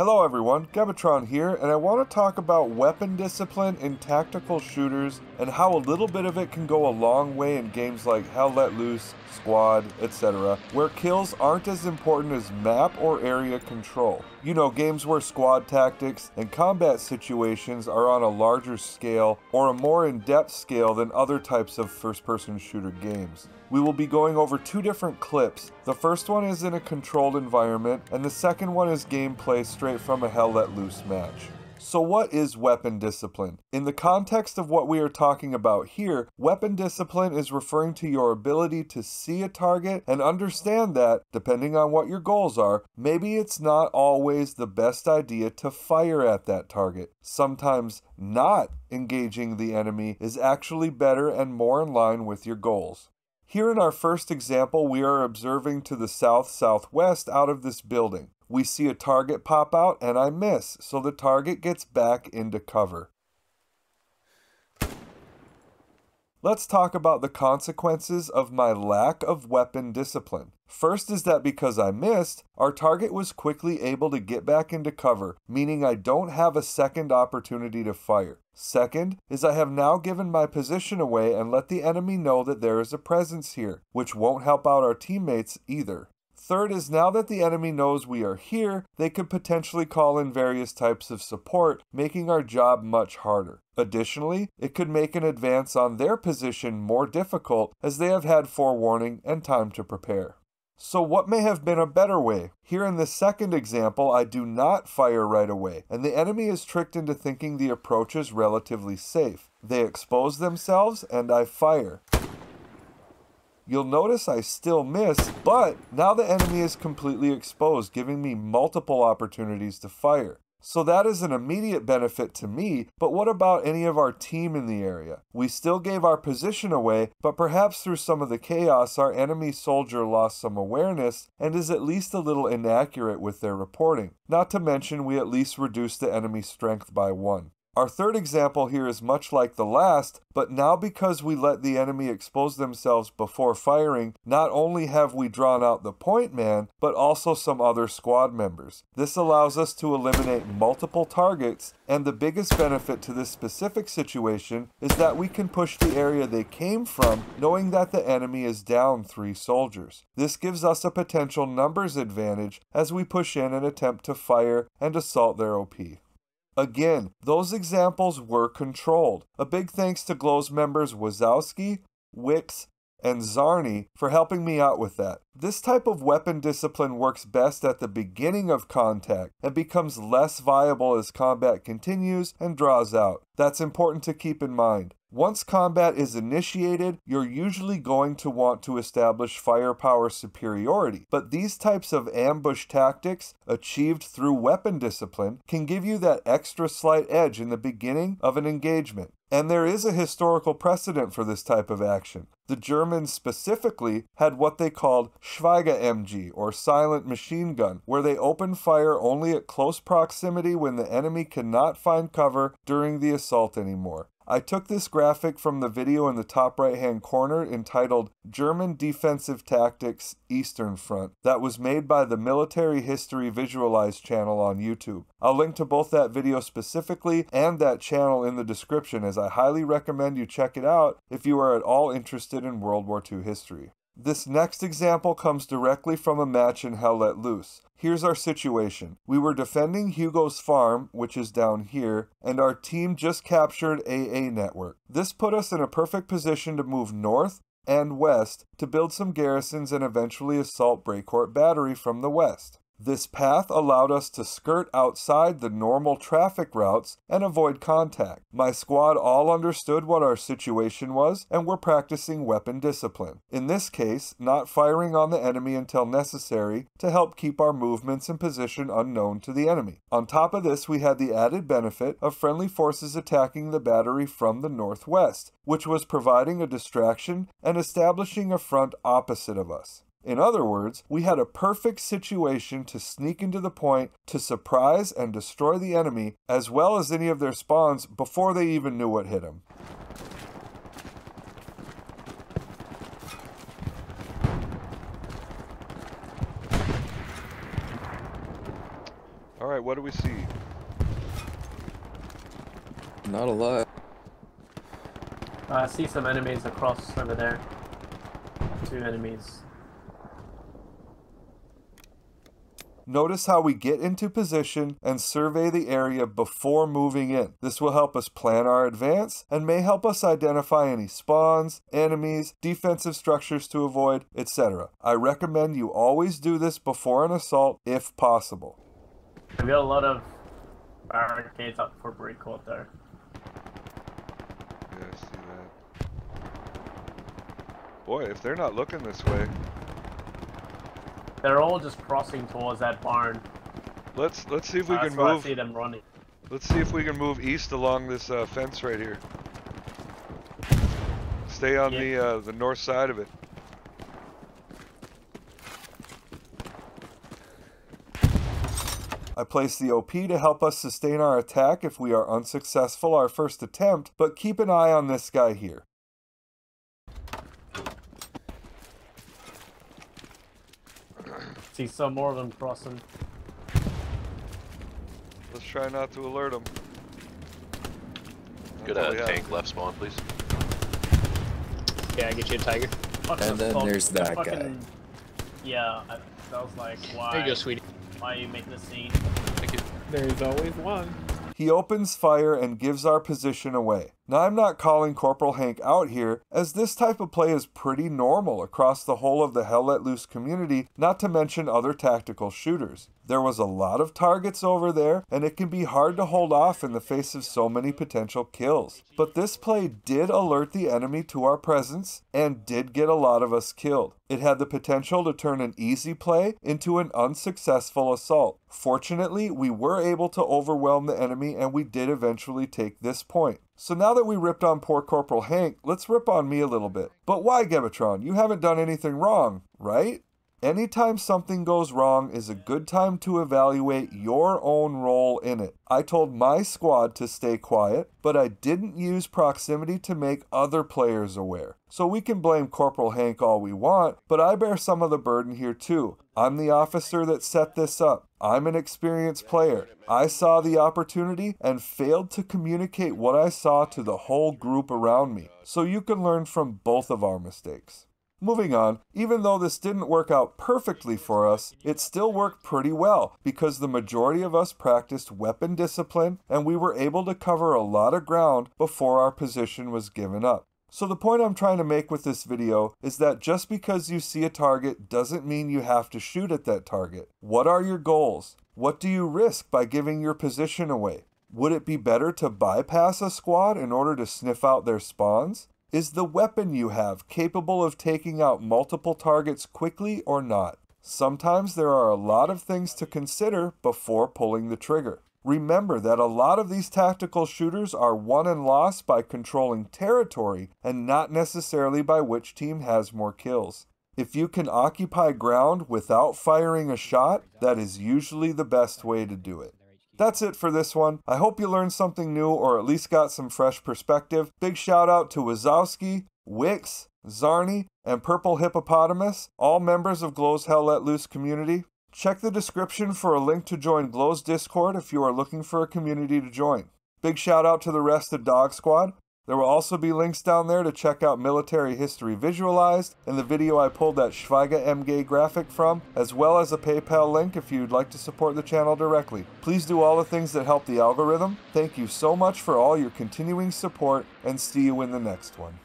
Hello everyone, Gebatron here, and I want to talk about weapon discipline in tactical shooters and how a little bit of it can go a long way in games like Hell Let Loose, Squad, etc., where kills aren't as important as map or area control. You know, games where squad tactics and combat situations are on a larger scale or a more in-depth scale than other types of first-person shooter games. We will be going over two different clips. The first one is in a controlled environment, and the second one is gameplay straight from a Hell Let Loose match. So, what is weapon discipline? In the context of what we are talking about here, weapon discipline is referring to your ability to see a target and understand that, depending on what your goals are, maybe it's not always the best idea to fire at that target. Sometimes not engaging the enemy is actually better and more in line with your goals. Here in our first example, we are observing to the south-southwest out of this building we see a target pop out and I miss, so the target gets back into cover. Let's talk about the consequences of my lack of weapon discipline. First is that because I missed, our target was quickly able to get back into cover, meaning I don't have a second opportunity to fire. Second is I have now given my position away and let the enemy know that there is a presence here, which won't help out our teammates either. Third is now that the enemy knows we are here, they could potentially call in various types of support, making our job much harder. Additionally, it could make an advance on their position more difficult as they have had forewarning and time to prepare. So what may have been a better way? Here in the second example, I do not fire right away, and the enemy is tricked into thinking the approach is relatively safe. They expose themselves, and I fire. You'll notice I still miss, but now the enemy is completely exposed, giving me multiple opportunities to fire. So that is an immediate benefit to me, but what about any of our team in the area? We still gave our position away, but perhaps through some of the chaos, our enemy soldier lost some awareness and is at least a little inaccurate with their reporting. Not to mention, we at least reduced the enemy strength by one. Our third example here is much like the last, but now because we let the enemy expose themselves before firing, not only have we drawn out the point man, but also some other squad members. This allows us to eliminate multiple targets, and the biggest benefit to this specific situation is that we can push the area they came from, knowing that the enemy is down three soldiers. This gives us a potential numbers advantage as we push in and attempt to fire and assault their OP. Again, those examples were controlled. A big thanks to Glow's members Wazowski, Wix, and Zarni for helping me out with that. This type of weapon discipline works best at the beginning of contact and becomes less viable as combat continues and draws out. That's important to keep in mind. Once combat is initiated, you're usually going to want to establish firepower superiority, but these types of ambush tactics, achieved through weapon discipline, can give you that extra slight edge in the beginning of an engagement. And there is a historical precedent for this type of action. The Germans specifically had what they called Schweige MG, or silent machine gun, where they open fire only at close proximity when the enemy cannot find cover during the assault anymore. I took this graphic from the video in the top right hand corner entitled German Defensive Tactics Eastern Front that was made by the Military History Visualized channel on YouTube. I'll link to both that video specifically and that channel in the description as I highly recommend you check it out if you are at all interested in World War II history. This next example comes directly from a match in Hell Let Loose. Here's our situation. We were defending Hugo's farm, which is down here, and our team just captured AA Network. This put us in a perfect position to move north and west to build some garrisons and eventually assault Brecourt Battery from the west. This path allowed us to skirt outside the normal traffic routes and avoid contact. My squad all understood what our situation was and were practicing weapon discipline. In this case, not firing on the enemy until necessary to help keep our movements and position unknown to the enemy. On top of this, we had the added benefit of friendly forces attacking the battery from the northwest, which was providing a distraction and establishing a front opposite of us. In other words, we had a perfect situation to sneak into the point to surprise and destroy the enemy as well as any of their spawns before they even knew what hit them. Alright, what do we see? Not a lot. Uh, I see some enemies across over there. Two enemies. Notice how we get into position and survey the area before moving in. This will help us plan our advance and may help us identify any spawns, enemies, defensive structures to avoid, etc. I recommend you always do this before an assault if possible. We got a lot of barricades up for Brecourt there. Yeah, I see that. Boy, if they're not looking this way, they're all just crossing towards that barn. Let's let's see if we uh, can move. I see them running. Let's see if we can move east along this uh, fence right here. Stay on yeah. the uh, the north side of it. I place the OP to help us sustain our attack if we are unsuccessful our first attempt, but keep an eye on this guy here. See some more of them crossing. Let's try not to alert them. Good uh, tank left spawn, please. Yeah, I get you a tiger. and then there's that fucking... guy. Yeah, I, that was like, why? There you go, sweetie. Why are you making a scene? Thank you. There's always one. He opens fire and gives our position away. Now, I'm not calling Corporal Hank out here, as this type of play is pretty normal across the whole of the Hell Let Loose community, not to mention other tactical shooters. There was a lot of targets over there, and it can be hard to hold off in the face of so many potential kills. But this play did alert the enemy to our presence, and did get a lot of us killed. It had the potential to turn an easy play into an unsuccessful assault. Fortunately, we were able to overwhelm the enemy, and we did eventually take this point. So now that we ripped on poor Corporal Hank, let's rip on me a little bit. But why, Gebatron? You haven't done anything wrong, right? Anytime something goes wrong is a good time to evaluate your own role in it. I told my squad to stay quiet, but I didn't use proximity to make other players aware. So we can blame Corporal Hank all we want, but I bear some of the burden here too. I'm the officer that set this up. I'm an experienced player. I saw the opportunity and failed to communicate what I saw to the whole group around me. So you can learn from both of our mistakes. Moving on, even though this didn't work out perfectly for us, it still worked pretty well because the majority of us practiced weapon discipline and we were able to cover a lot of ground before our position was given up. So the point I'm trying to make with this video is that just because you see a target doesn't mean you have to shoot at that target. What are your goals? What do you risk by giving your position away? Would it be better to bypass a squad in order to sniff out their spawns? Is the weapon you have capable of taking out multiple targets quickly or not? Sometimes there are a lot of things to consider before pulling the trigger. Remember that a lot of these tactical shooters are won and lost by controlling territory and not necessarily by which team has more kills. If you can occupy ground without firing a shot, that is usually the best way to do it. That's it for this one. I hope you learned something new or at least got some fresh perspective. Big shout out to Wazowski, Wix, Zarni, and Purple Hippopotamus, all members of Glow's Hell Let Loose community. Check the description for a link to join Glow's Discord if you are looking for a community to join. Big shout out to the rest of Dog Squad. There will also be links down there to check out military history visualized and the video I pulled that Schweiger MG graphic from, as well as a PayPal link if you'd like to support the channel directly. Please do all the things that help the algorithm. Thank you so much for all your continuing support and see you in the next one.